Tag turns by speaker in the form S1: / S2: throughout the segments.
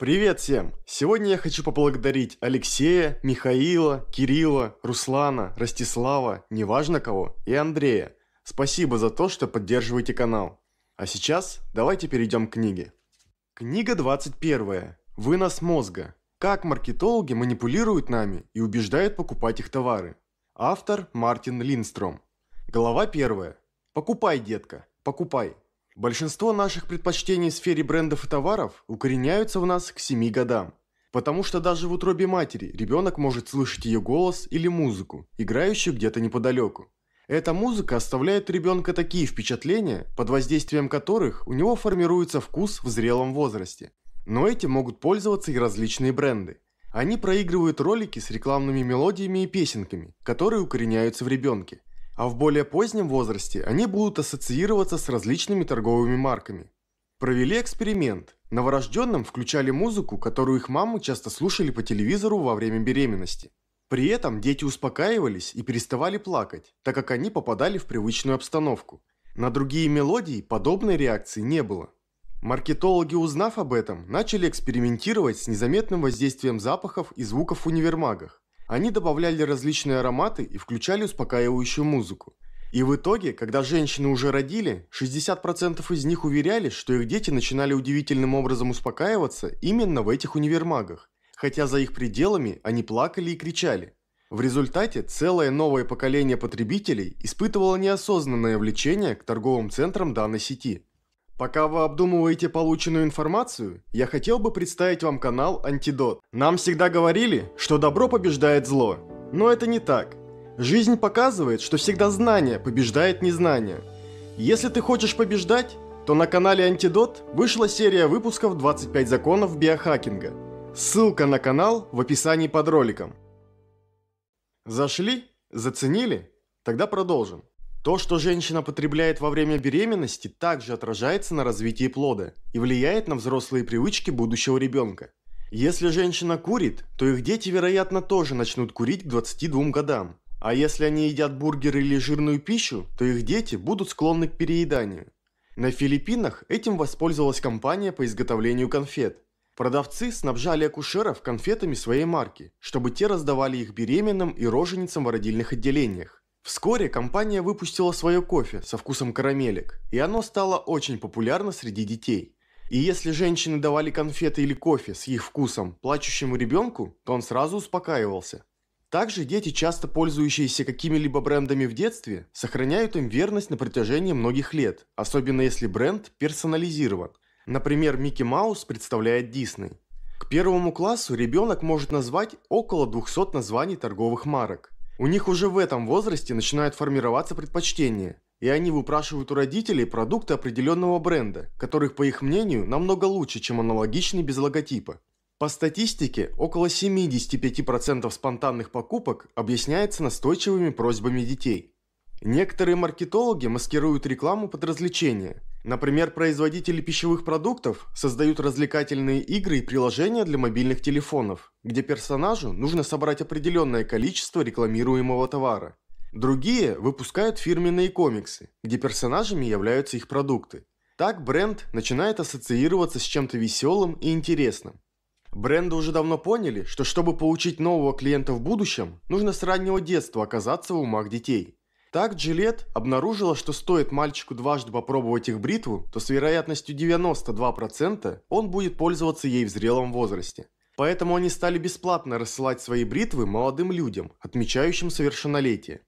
S1: Привет всем! Сегодня я хочу поблагодарить Алексея, Михаила, Кирилла, Руслана, Ростислава, неважно кого, и Андрея. Спасибо за то, что поддерживаете канал. А сейчас давайте перейдем к книге. Книга 21. Вынос мозга. Как маркетологи манипулируют нами и убеждают покупать их товары. Автор Мартин Линстром. Глава 1. Покупай, детка, покупай. Большинство наших предпочтений в сфере брендов и товаров укореняются в нас к 7 годам. Потому что даже в утробе матери ребенок может слышать ее голос или музыку, играющую где-то неподалеку. Эта музыка оставляет у ребенка такие впечатления, под воздействием которых у него формируется вкус в зрелом возрасте. Но этим могут пользоваться и различные бренды. Они проигрывают ролики с рекламными мелодиями и песенками, которые укореняются в ребенке а в более позднем возрасте они будут ассоциироваться с различными торговыми марками. Провели эксперимент. Новорожденным включали музыку, которую их мамы часто слушали по телевизору во время беременности. При этом дети успокаивались и переставали плакать, так как они попадали в привычную обстановку. На другие мелодии подобной реакции не было. Маркетологи, узнав об этом, начали экспериментировать с незаметным воздействием запахов и звуков в универмагах. Они добавляли различные ароматы и включали успокаивающую музыку. И в итоге, когда женщины уже родили, 60% из них уверяли, что их дети начинали удивительным образом успокаиваться именно в этих универмагах, хотя за их пределами они плакали и кричали. В результате целое новое поколение потребителей испытывало неосознанное влечение к торговым центрам данной сети – Пока вы обдумываете полученную информацию, я хотел бы представить вам канал Антидот. Нам всегда говорили, что добро побеждает зло. Но это не так. Жизнь показывает, что всегда знание побеждает незнание. Если ты хочешь побеждать, то на канале Антидот вышла серия выпусков 25 законов биохакинга. Ссылка на канал в описании под роликом. Зашли? Заценили? Тогда продолжим. То, что женщина потребляет во время беременности, также отражается на развитии плода и влияет на взрослые привычки будущего ребенка. Если женщина курит, то их дети, вероятно, тоже начнут курить к 22 годам. А если они едят бургеры или жирную пищу, то их дети будут склонны к перееданию. На Филиппинах этим воспользовалась компания по изготовлению конфет. Продавцы снабжали акушеров конфетами своей марки, чтобы те раздавали их беременным и роженицам в родильных отделениях. Вскоре компания выпустила свое кофе со вкусом карамелек, и оно стало очень популярно среди детей. И если женщины давали конфеты или кофе с их вкусом плачущему ребенку, то он сразу успокаивался. Также дети, часто пользующиеся какими-либо брендами в детстве, сохраняют им верность на протяжении многих лет, особенно если бренд персонализирован. Например, Микки Маус представляет Дисней. К первому классу ребенок может назвать около 200 названий торговых марок. У них уже в этом возрасте начинают формироваться предпочтения, и они выпрашивают у родителей продукты определенного бренда, которых, по их мнению, намного лучше, чем аналогичный без логотипа. По статистике, около 75% спонтанных покупок объясняется настойчивыми просьбами детей. Некоторые маркетологи маскируют рекламу под развлечения. Например, производители пищевых продуктов создают развлекательные игры и приложения для мобильных телефонов, где персонажу нужно собрать определенное количество рекламируемого товара. Другие выпускают фирменные комиксы, где персонажами являются их продукты. Так бренд начинает ассоциироваться с чем-то веселым и интересным. Бренды уже давно поняли, что чтобы получить нового клиента в будущем, нужно с раннего детства оказаться в умах детей – так Джилет обнаружила, что стоит мальчику дважды попробовать их бритву, то с вероятностью 92% он будет пользоваться ей в зрелом возрасте. Поэтому они стали бесплатно рассылать свои бритвы молодым людям, отмечающим совершеннолетие.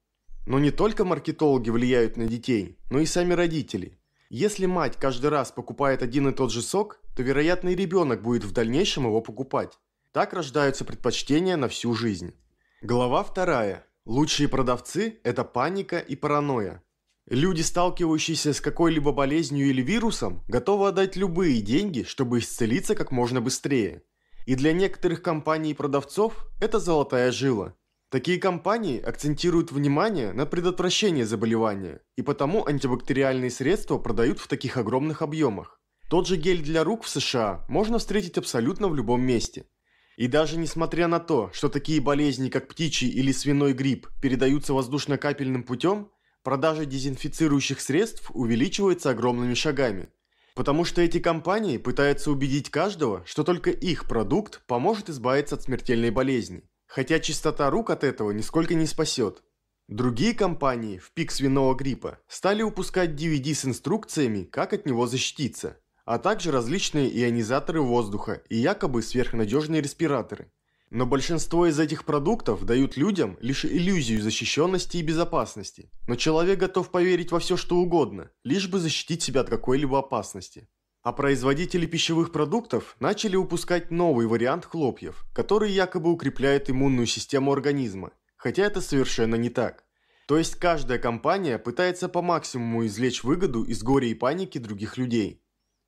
S1: Но не только маркетологи влияют на детей, но и сами родители. Если мать каждый раз покупает один и тот же сок, то, вероятно, и ребенок будет в дальнейшем его покупать. Так рождаются предпочтения на всю жизнь. Глава вторая. Лучшие продавцы – это паника и паранойя. Люди, сталкивающиеся с какой-либо болезнью или вирусом, готовы отдать любые деньги, чтобы исцелиться как можно быстрее. И для некоторых компаний и продавцов это золотая жила. Такие компании акцентируют внимание на предотвращении заболевания, и потому антибактериальные средства продают в таких огромных объемах. Тот же гель для рук в США можно встретить абсолютно в любом месте. И даже несмотря на то, что такие болезни, как птичий или свиной грипп, передаются воздушно-капельным путем, продажа дезинфицирующих средств увеличивается огромными шагами. Потому что эти компании пытаются убедить каждого, что только их продукт поможет избавиться от смертельной болезни. Хотя чистота рук от этого нисколько не спасет. Другие компании в пик свиного гриппа стали выпускать DVD с инструкциями, как от него защититься, а также различные ионизаторы воздуха и якобы сверхнадежные респираторы. Но большинство из этих продуктов дают людям лишь иллюзию защищенности и безопасности. Но человек готов поверить во все что угодно, лишь бы защитить себя от какой-либо опасности. А производители пищевых продуктов начали выпускать новый вариант хлопьев, который якобы укрепляет иммунную систему организма, хотя это совершенно не так. То есть каждая компания пытается по максимуму извлечь выгоду из горя и паники других людей.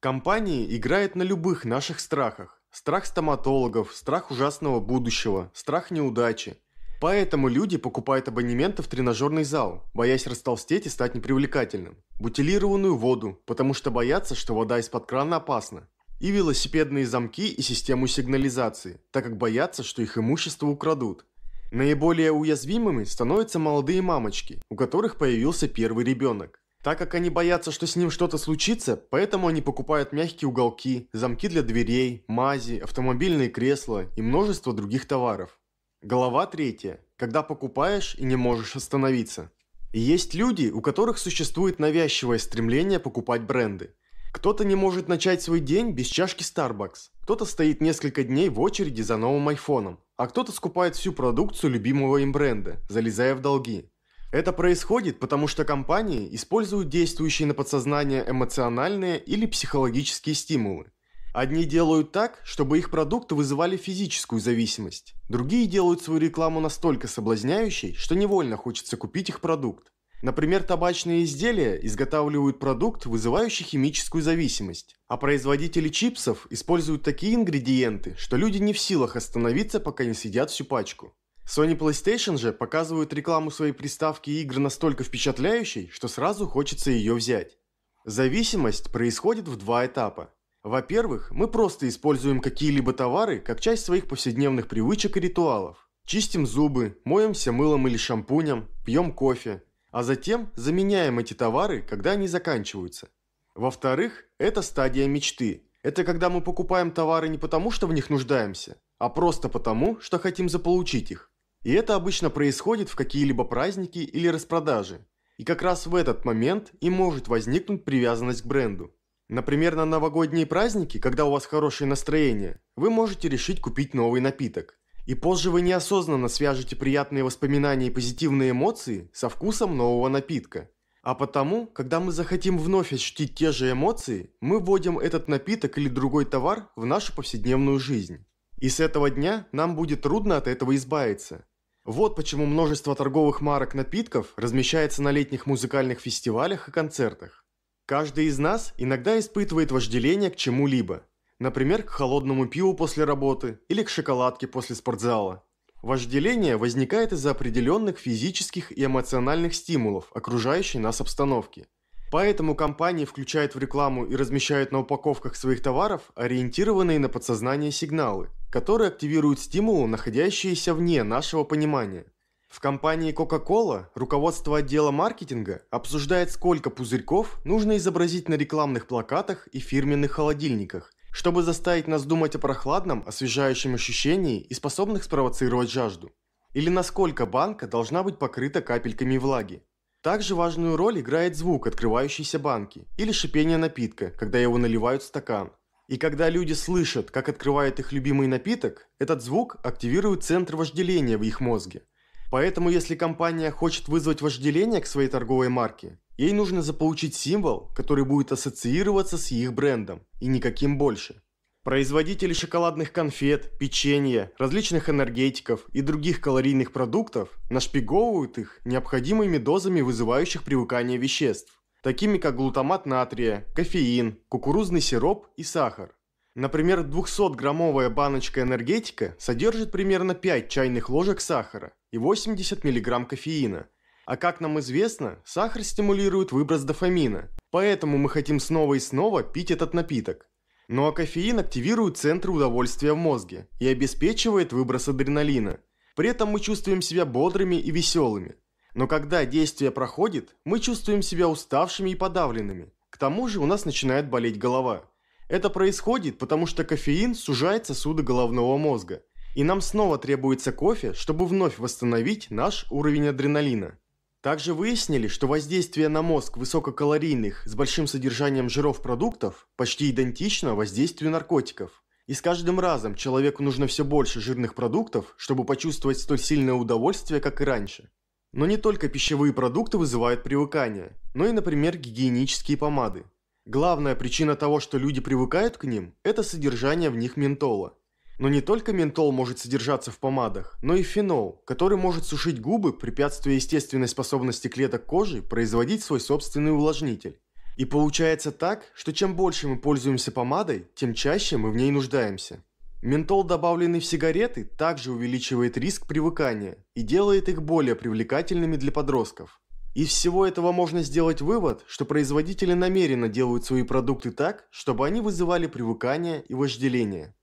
S1: Компании играют на любых наших страхах, Страх стоматологов, страх ужасного будущего, страх неудачи. Поэтому люди покупают абонементы в тренажерный зал, боясь растолстеть и стать непривлекательным. Бутилированную воду, потому что боятся, что вода из-под крана опасна. И велосипедные замки и систему сигнализации, так как боятся, что их имущество украдут. Наиболее уязвимыми становятся молодые мамочки, у которых появился первый ребенок. Так как они боятся, что с ним что-то случится, поэтому они покупают мягкие уголки, замки для дверей, мази, автомобильные кресла и множество других товаров. Глава третья. Когда покупаешь и не можешь остановиться. есть люди, у которых существует навязчивое стремление покупать бренды. Кто-то не может начать свой день без чашки Starbucks, кто-то стоит несколько дней в очереди за новым айфоном, а кто-то скупает всю продукцию любимого им бренда, залезая в долги. Это происходит, потому что компании используют действующие на подсознание эмоциональные или психологические стимулы. Одни делают так, чтобы их продукты вызывали физическую зависимость. Другие делают свою рекламу настолько соблазняющей, что невольно хочется купить их продукт. Например, табачные изделия изготавливают продукт, вызывающий химическую зависимость, а производители чипсов используют такие ингредиенты, что люди не в силах остановиться, пока не съедят всю пачку. Sony PlayStation же показывают рекламу своей приставки и игр настолько впечатляющей, что сразу хочется ее взять. Зависимость происходит в два этапа. Во-первых, мы просто используем какие-либо товары как часть своих повседневных привычек и ритуалов. Чистим зубы, моемся мылом или шампунем, пьем кофе, а затем заменяем эти товары, когда они заканчиваются. Во-вторых, это стадия мечты. Это когда мы покупаем товары не потому, что в них нуждаемся, а просто потому, что хотим заполучить их. И это обычно происходит в какие-либо праздники или распродажи. И как раз в этот момент и может возникнуть привязанность к бренду. Например, на новогодние праздники, когда у вас хорошее настроение, вы можете решить купить новый напиток. И позже вы неосознанно свяжете приятные воспоминания и позитивные эмоции со вкусом нового напитка. А потому, когда мы захотим вновь ощутить те же эмоции, мы вводим этот напиток или другой товар в нашу повседневную жизнь. И с этого дня нам будет трудно от этого избавиться. Вот почему множество торговых марок напитков размещается на летних музыкальных фестивалях и концертах. Каждый из нас иногда испытывает вожделение к чему-либо. Например, к холодному пиву после работы или к шоколадке после спортзала. Вожделение возникает из-за определенных физических и эмоциональных стимулов окружающей нас обстановки. Поэтому компании включают в рекламу и размещают на упаковках своих товаров ориентированные на подсознание сигналы, которые активируют стимулы, находящиеся вне нашего понимания. В компании Coca-Cola руководство отдела маркетинга обсуждает, сколько пузырьков нужно изобразить на рекламных плакатах и фирменных холодильниках, чтобы заставить нас думать о прохладном, освежающем ощущении и способных спровоцировать жажду. Или насколько банка должна быть покрыта капельками влаги. Также важную роль играет звук открывающейся банки или шипение напитка, когда его наливают в стакан. И когда люди слышат, как открывает их любимый напиток, этот звук активирует центр вожделения в их мозге. Поэтому если компания хочет вызвать вожделение к своей торговой марке, ей нужно заполучить символ, который будет ассоциироваться с их брендом, и никаким больше. Производители шоколадных конфет, печенья, различных энергетиков и других калорийных продуктов нашпиговывают их необходимыми дозами вызывающих привыкание веществ, такими как глутамат натрия, кофеин, кукурузный сироп и сахар. Например, 200-граммовая баночка энергетика содержит примерно 5 чайных ложек сахара и 80 мг кофеина. А как нам известно, сахар стимулирует выброс дофамина, поэтому мы хотим снова и снова пить этот напиток. Ну а кофеин активирует центры удовольствия в мозге и обеспечивает выброс адреналина. При этом мы чувствуем себя бодрыми и веселыми. Но когда действие проходит, мы чувствуем себя уставшими и подавленными, К тому же у нас начинает болеть голова. Это происходит, потому что кофеин сужает сосуды головного мозга, и нам снова требуется кофе, чтобы вновь восстановить наш уровень адреналина. Также выяснили, что воздействие на мозг высококалорийных с большим содержанием жиров продуктов почти идентично воздействию наркотиков. И с каждым разом человеку нужно все больше жирных продуктов, чтобы почувствовать столь сильное удовольствие, как и раньше. Но не только пищевые продукты вызывают привыкание, но и, например, гигиенические помады. Главная причина того, что люди привыкают к ним, это содержание в них ментола. Но не только ментол может содержаться в помадах, но и фенол, который может сушить губы, препятствуя естественной способности клеток кожи производить свой собственный увлажнитель. И получается так, что чем больше мы пользуемся помадой, тем чаще мы в ней нуждаемся. Ментол, добавленный в сигареты, также увеличивает риск привыкания и делает их более привлекательными для подростков. Из всего этого можно сделать вывод, что производители намеренно делают свои продукты так, чтобы они вызывали привыкание и вожделение.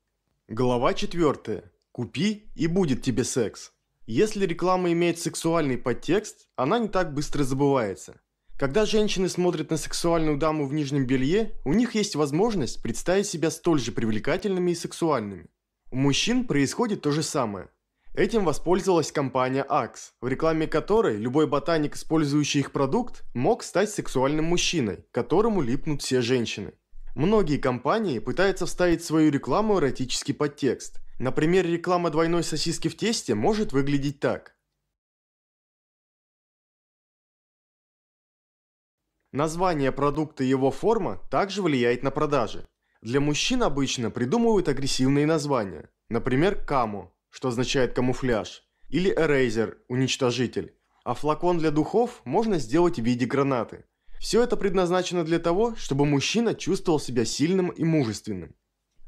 S1: Глава 4. Купи и будет тебе секс. Если реклама имеет сексуальный подтекст, она не так быстро забывается. Когда женщины смотрят на сексуальную даму в нижнем белье, у них есть возможность представить себя столь же привлекательными и сексуальными. У мужчин происходит то же самое. Этим воспользовалась компания Axe, в рекламе которой любой ботаник, использующий их продукт, мог стать сексуальным мужчиной, которому липнут все женщины. Многие компании пытаются вставить свою рекламу эротический подтекст. Например, реклама двойной сосиски в тесте может выглядеть так. Название продукта и его форма также влияет на продажи. Для мужчин обычно придумывают агрессивные названия, например, каму, что означает камуфляж, или эрейзер, уничтожитель. А флакон для духов можно сделать в виде гранаты. Все это предназначено для того, чтобы мужчина чувствовал себя сильным и мужественным.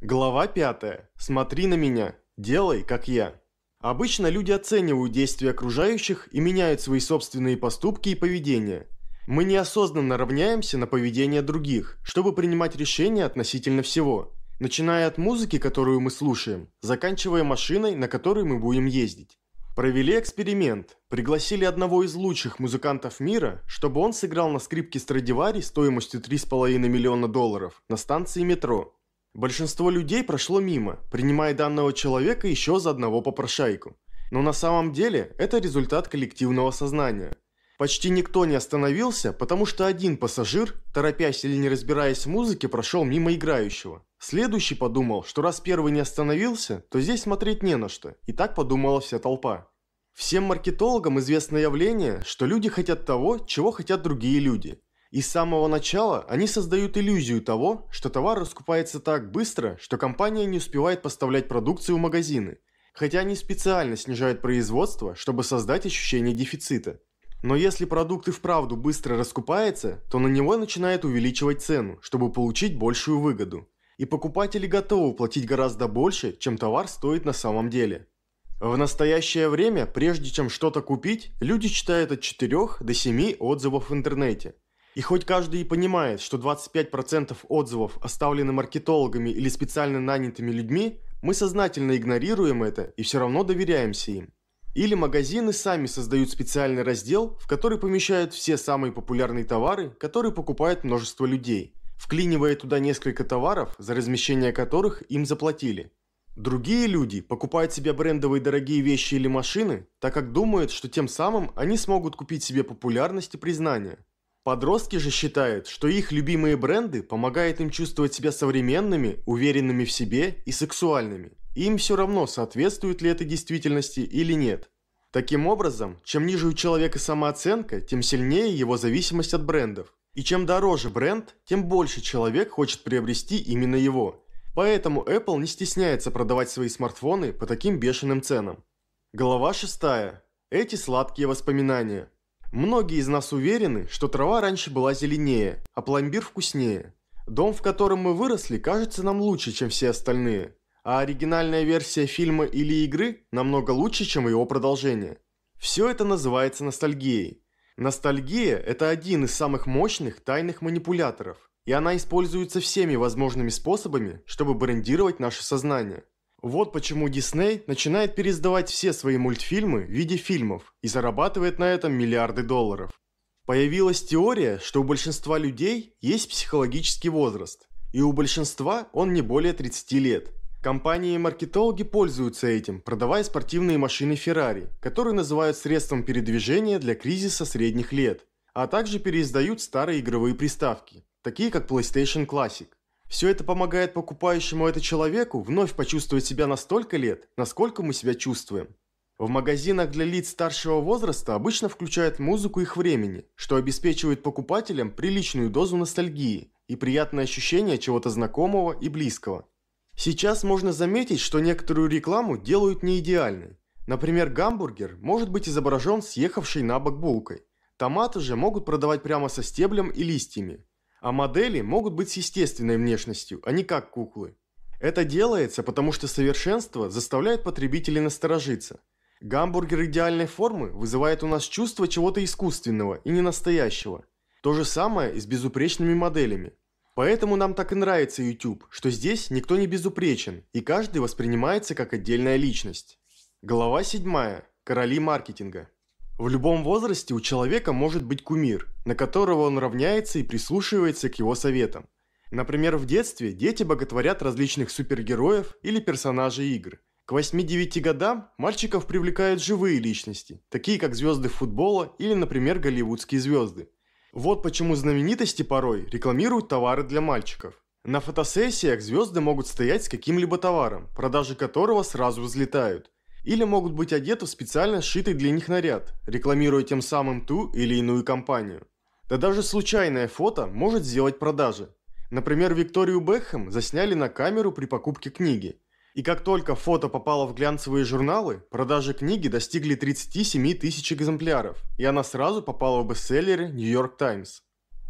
S1: Глава 5. Смотри на меня. Делай, как я. Обычно люди оценивают действия окружающих и меняют свои собственные поступки и поведение – мы неосознанно равняемся на поведение других, чтобы принимать решения относительно всего, начиная от музыки, которую мы слушаем, заканчивая машиной, на которой мы будем ездить. Провели эксперимент, пригласили одного из лучших музыкантов мира, чтобы он сыграл на скрипке Страдивари стоимостью 3,5 миллиона долларов на станции метро. Большинство людей прошло мимо, принимая данного человека еще за одного попрошайку. Но на самом деле это результат коллективного сознания – Почти никто не остановился, потому что один пассажир, торопясь или не разбираясь в музыке, прошел мимо играющего. Следующий подумал, что раз первый не остановился, то здесь смотреть не на что, и так подумала вся толпа. Всем маркетологам известно явление, что люди хотят того, чего хотят другие люди. И с самого начала они создают иллюзию того, что товар раскупается так быстро, что компания не успевает поставлять продукцию в магазины, хотя они специально снижают производство, чтобы создать ощущение дефицита. Но если продукт и вправду быстро раскупается, то на него начинает увеличивать цену, чтобы получить большую выгоду. И покупатели готовы платить гораздо больше, чем товар стоит на самом деле. В настоящее время, прежде чем что-то купить, люди читают от 4 до 7 отзывов в интернете. И хоть каждый и понимает, что 25% отзывов оставлены маркетологами или специально нанятыми людьми, мы сознательно игнорируем это и все равно доверяемся им. Или магазины сами создают специальный раздел, в который помещают все самые популярные товары, которые покупают множество людей, вклинивая туда несколько товаров, за размещение которых им заплатили. Другие люди покупают себе брендовые дорогие вещи или машины, так как думают, что тем самым они смогут купить себе популярность и признание. Подростки же считают, что их любимые бренды помогают им чувствовать себя современными, уверенными в себе и сексуальными. Им все равно, соответствует ли это действительности или нет. Таким образом, чем ниже у человека самооценка, тем сильнее его зависимость от брендов. И чем дороже бренд, тем больше человек хочет приобрести именно его. Поэтому Apple не стесняется продавать свои смартфоны по таким бешеным ценам. Глава 6. Эти сладкие воспоминания. Многие из нас уверены, что трава раньше была зеленее, а пломбир вкуснее. Дом, в котором мы выросли, кажется нам лучше, чем все остальные а оригинальная версия фильма или игры намного лучше, чем его продолжение. Все это называется ностальгией. Ностальгия – это один из самых мощных тайных манипуляторов, и она используется всеми возможными способами, чтобы брендировать наше сознание. Вот почему Дисней начинает пересдавать все свои мультфильмы в виде фильмов и зарабатывает на этом миллиарды долларов. Появилась теория, что у большинства людей есть психологический возраст, и у большинства он не более 30 лет. Компании и маркетологи пользуются этим, продавая спортивные машины Ferrari, которые называют средством передвижения для кризиса средних лет, а также переиздают старые игровые приставки, такие как PlayStation Classic. Все это помогает покупающему это человеку вновь почувствовать себя на столько лет, насколько мы себя чувствуем. В магазинах для лиц старшего возраста обычно включают музыку их времени, что обеспечивает покупателям приличную дозу ностальгии и приятное ощущение чего-то знакомого и близкого. Сейчас можно заметить, что некоторую рекламу делают не идеальной. Например, гамбургер может быть изображен съехавшей на бок булкой. Томаты же могут продавать прямо со стеблем и листьями. А модели могут быть с естественной внешностью, а не как куклы. Это делается, потому что совершенство заставляет потребителей насторожиться. Гамбургер идеальной формы вызывает у нас чувство чего-то искусственного и ненастоящего. То же самое и с безупречными моделями. Поэтому нам так и нравится YouTube, что здесь никто не безупречен, и каждый воспринимается как отдельная личность. Глава 7. Короли маркетинга. В любом возрасте у человека может быть кумир, на которого он равняется и прислушивается к его советам. Например, в детстве дети боготворят различных супергероев или персонажей игр. К 8-9 годам мальчиков привлекают живые личности, такие как звезды футбола или, например, голливудские звезды. Вот почему знаменитости порой рекламируют товары для мальчиков. На фотосессиях звезды могут стоять с каким-либо товаром, продажи которого сразу взлетают. Или могут быть одеты в специально сшитый для них наряд, рекламируя тем самым ту или иную компанию. Да даже случайное фото может сделать продажи. Например, Викторию Бекхэм засняли на камеру при покупке книги. И как только фото попало в глянцевые журналы, продажи книги достигли 37 тысяч экземпляров, и она сразу попала в бестселлеры New York Times.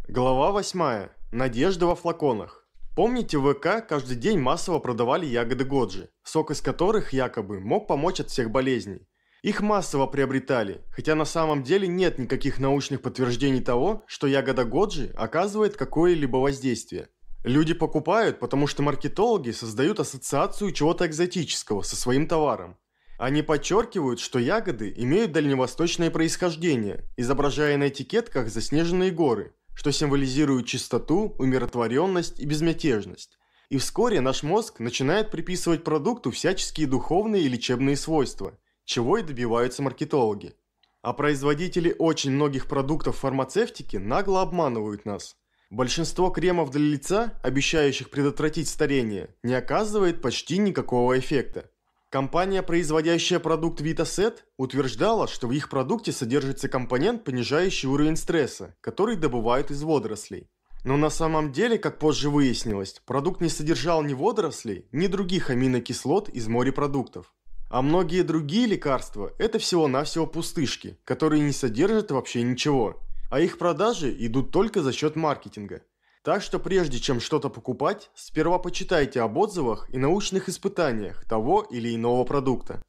S1: Глава 8. Надежда во флаконах. Помните, в ВК каждый день массово продавали ягоды Годжи, сок из которых якобы мог помочь от всех болезней. Их массово приобретали, хотя на самом деле нет никаких научных подтверждений того, что ягода Годжи оказывает какое-либо воздействие. Люди покупают, потому что маркетологи создают ассоциацию чего-то экзотического со своим товаром. Они подчеркивают, что ягоды имеют дальневосточное происхождение, изображая на этикетках заснеженные горы, что символизирует чистоту, умиротворенность и безмятежность. И вскоре наш мозг начинает приписывать продукту всяческие духовные и лечебные свойства, чего и добиваются маркетологи. А производители очень многих продуктов фармацевтики нагло обманывают нас – Большинство кремов для лица, обещающих предотвратить старение, не оказывает почти никакого эффекта. Компания, производящая продукт Vitaset, утверждала, что в их продукте содержится компонент, понижающий уровень стресса, который добывают из водорослей. Но на самом деле, как позже выяснилось, продукт не содержал ни водорослей, ни других аминокислот из морепродуктов. А многие другие лекарства – это всего-навсего пустышки, которые не содержат вообще ничего – а их продажи идут только за счет маркетинга. Так что прежде чем что-то покупать, сперва почитайте об отзывах и научных испытаниях того или иного продукта.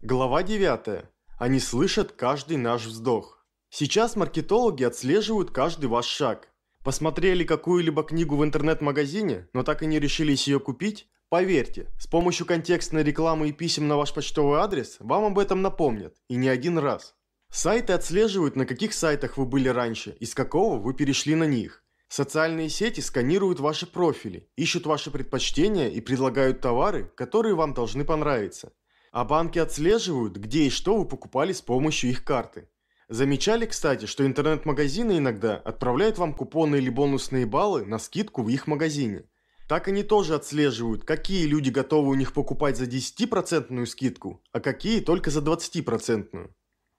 S1: Глава 9. Они слышат каждый наш вздох. Сейчас маркетологи отслеживают каждый ваш шаг. Посмотрели какую-либо книгу в интернет-магазине, но так и не решились ее купить? Поверьте, с помощью контекстной рекламы и писем на ваш почтовый адрес вам об этом напомнят, и не один раз. Сайты отслеживают, на каких сайтах вы были раньше и с какого вы перешли на них. Социальные сети сканируют ваши профили, ищут ваши предпочтения и предлагают товары, которые вам должны понравиться. А банки отслеживают, где и что вы покупали с помощью их карты. Замечали, кстати, что интернет-магазины иногда отправляют вам купоны или бонусные баллы на скидку в их магазине. Так они тоже отслеживают, какие люди готовы у них покупать за 10% скидку, а какие только за 20%.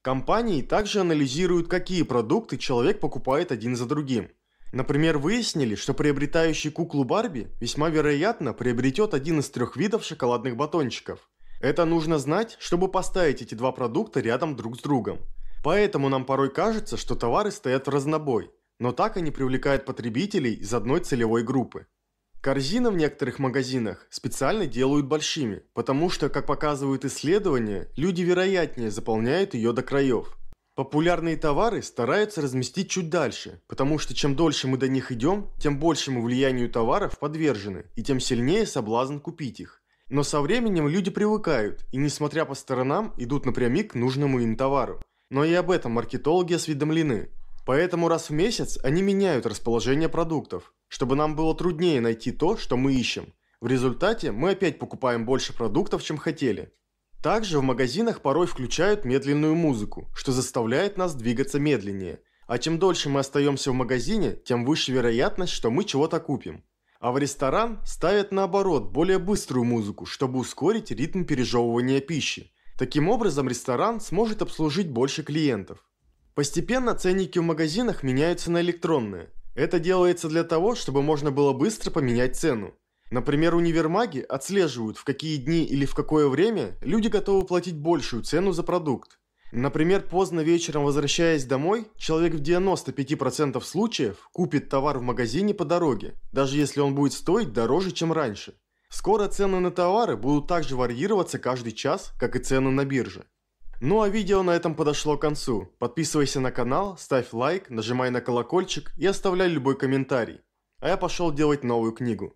S1: Компании также анализируют, какие продукты человек покупает один за другим. Например, выяснили, что приобретающий куклу Барби весьма вероятно приобретет один из трех видов шоколадных батончиков. Это нужно знать, чтобы поставить эти два продукта рядом друг с другом. Поэтому нам порой кажется, что товары стоят в разнобой, но так они привлекают потребителей из одной целевой группы. Корзины в некоторых магазинах специально делают большими, потому что, как показывают исследования, люди вероятнее заполняют ее до краев. Популярные товары стараются разместить чуть дальше, потому что чем дольше мы до них идем, тем большему влиянию товаров подвержены, и тем сильнее соблазн купить их. Но со временем люди привыкают и, несмотря по сторонам, идут напрямик к нужному им товару. Но и об этом маркетологи осведомлены. Поэтому раз в месяц они меняют расположение продуктов, чтобы нам было труднее найти то, что мы ищем. В результате мы опять покупаем больше продуктов, чем хотели. Также в магазинах порой включают медленную музыку, что заставляет нас двигаться медленнее. А чем дольше мы остаемся в магазине, тем выше вероятность, что мы чего-то купим. А в ресторан ставят наоборот более быструю музыку, чтобы ускорить ритм пережевывания пищи. Таким образом ресторан сможет обслужить больше клиентов. Постепенно ценники в магазинах меняются на электронные. Это делается для того, чтобы можно было быстро поменять цену. Например, универмаги отслеживают, в какие дни или в какое время люди готовы платить большую цену за продукт. Например, поздно вечером возвращаясь домой, человек в 95% случаев купит товар в магазине по дороге, даже если он будет стоить дороже, чем раньше. Скоро цены на товары будут также варьироваться каждый час, как и цены на бирже. Ну а видео на этом подошло к концу. Подписывайся на канал, ставь лайк, нажимай на колокольчик и оставляй любой комментарий. А я пошел делать новую книгу.